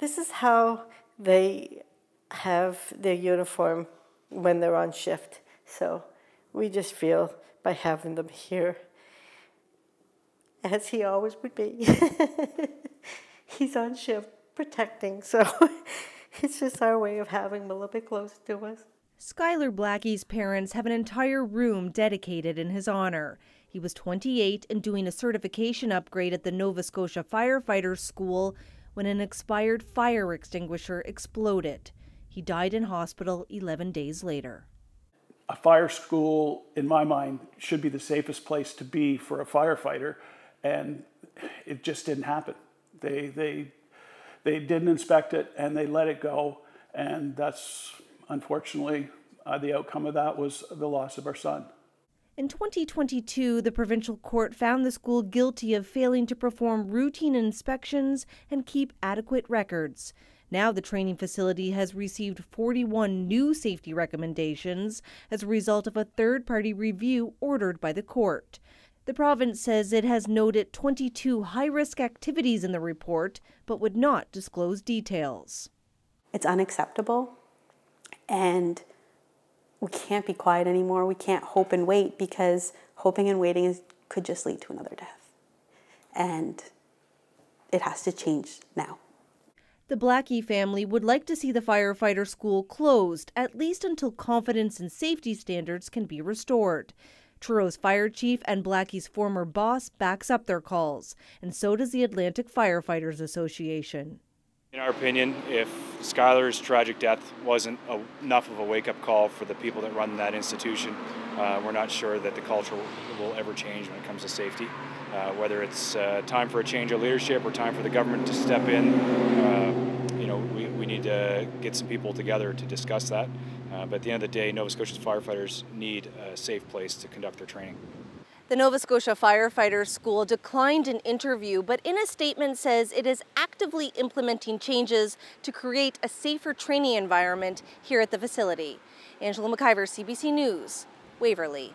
This is how they have their uniform when they're on shift. So we just feel by having them here, as he always would be, he's on shift protecting. So it's just our way of having him a little bit close to us. Skyler Blackie's parents have an entire room dedicated in his honor. He was 28 and doing a certification upgrade at the Nova Scotia Firefighters School when an expired fire extinguisher exploded. He died in hospital 11 days later. A fire school, in my mind, should be the safest place to be for a firefighter, and it just didn't happen. They, they, they didn't inspect it and they let it go, and that's unfortunately uh, the outcome of that was the loss of our son. In 2022, the provincial court found the school guilty of failing to perform routine inspections and keep adequate records. Now, the training facility has received 41 new safety recommendations as a result of a third party review ordered by the court. The province says it has noted 22 high risk activities in the report, but would not disclose details. It's unacceptable, and we can't be quiet anymore. We can't hope and wait because hoping and waiting is, could just lead to another death. And it has to change now. The Blackie family would like to see the firefighter school closed, at least until confidence in safety standards can be restored. Truro's fire chief and Blackie's former boss backs up their calls, and so does the Atlantic Firefighters Association. In our opinion, if Skyler's tragic death wasn't a, enough of a wake-up call for the people that run that institution, uh, we're not sure that the culture will, ever change when it comes to safety. Uh, whether it's uh, time for a change of leadership or time for the government to step in, uh, you know, we, we need to get some people together to discuss that. Uh, but at the end of the day, Nova Scotia's firefighters need a safe place to conduct their training. The Nova Scotia Firefighters School declined an interview, but in a statement says it is actively implementing changes to create a safer training environment here at the facility. Angela MacIvor, CBC News, Waverley.